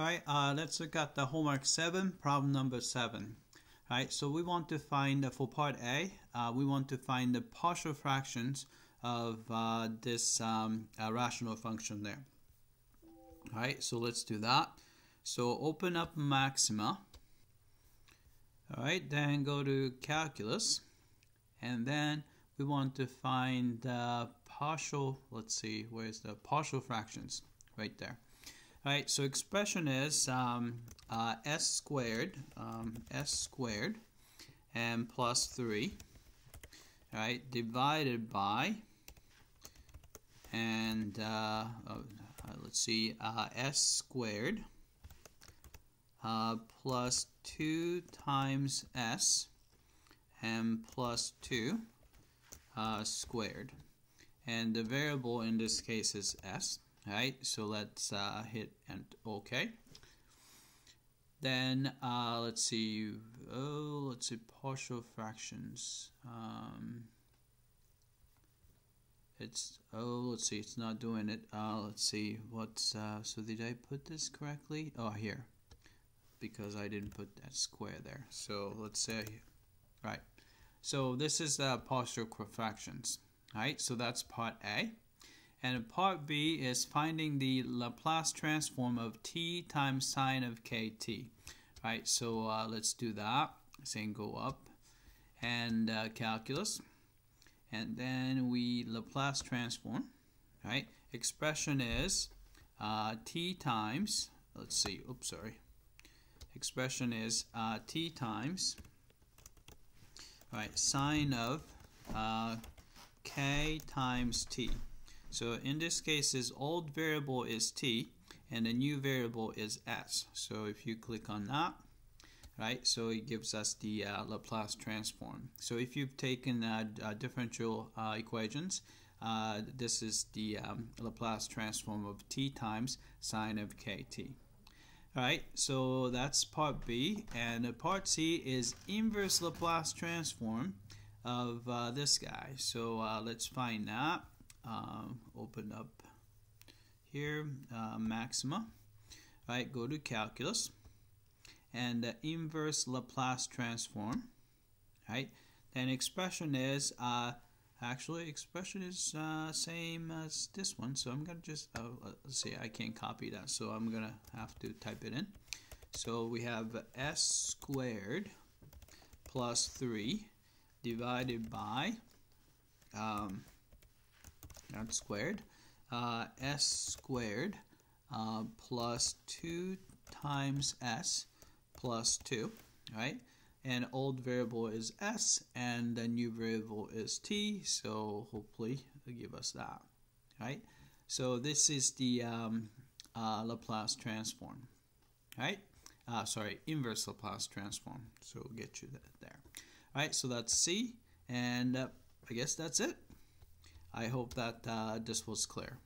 All right, uh, let's look at the homework 7, problem number 7. All right, so we want to find, uh, for part A, uh, we want to find the partial fractions of uh, this um, uh, rational function there. All right, so let's do that. So open up maxima. All right, then go to calculus. And then we want to find the partial, let's see, where's the partial fractions? Right there. All right, so expression is um, uh, s squared, um, s squared, and plus 3, all right, divided by, and uh, oh, uh, let's see, uh, s squared uh, plus 2 times s and plus 2 uh, squared. And the variable in this case is s. Right, so let's uh, hit and OK. Then uh, let's see, oh, let's see, partial fractions. Um, it's oh, let's see, it's not doing it. Uh, let's see, what's uh, so did I put this correctly? Oh, here, because I didn't put that square there. So let's say, right. So this is the partial fractions. Right, so that's part A. And part B is finding the Laplace transform of t times sine of kt. Right, so uh, let's do that. Saying go up and uh, calculus. And then we Laplace transform. Right, expression is uh, t times, let's see, oops, sorry. Expression is uh, t times, right, sine of uh, k times t. So in this case, this old variable is t, and the new variable is s. So if you click on that, right, so it gives us the uh, Laplace transform. So if you've taken uh, uh, differential uh, equations, uh, this is the um, Laplace transform of t times sine of kt. Alright, so that's part B, and part C is inverse Laplace transform of uh, this guy. So let's find that um, open up here uh, maxima. Right go to calculus. And the inverse Laplace transform. Right then expression is uh, actually expression is uh, same as this one. So I'm gonna just uh, let's see I can't copy that so I'm gonna have to type it in. So we have s squared plus 3 divided by um, not squared, uh, s squared uh, plus 2 times s plus 2, right? And old variable is s, and the new variable is t, so hopefully give us that, right? So this is the um, uh, Laplace transform, right? Uh, sorry, inverse Laplace transform. So we'll get you that there. All right, so that's C, and uh, I guess that's it. I hope that uh, this was clear.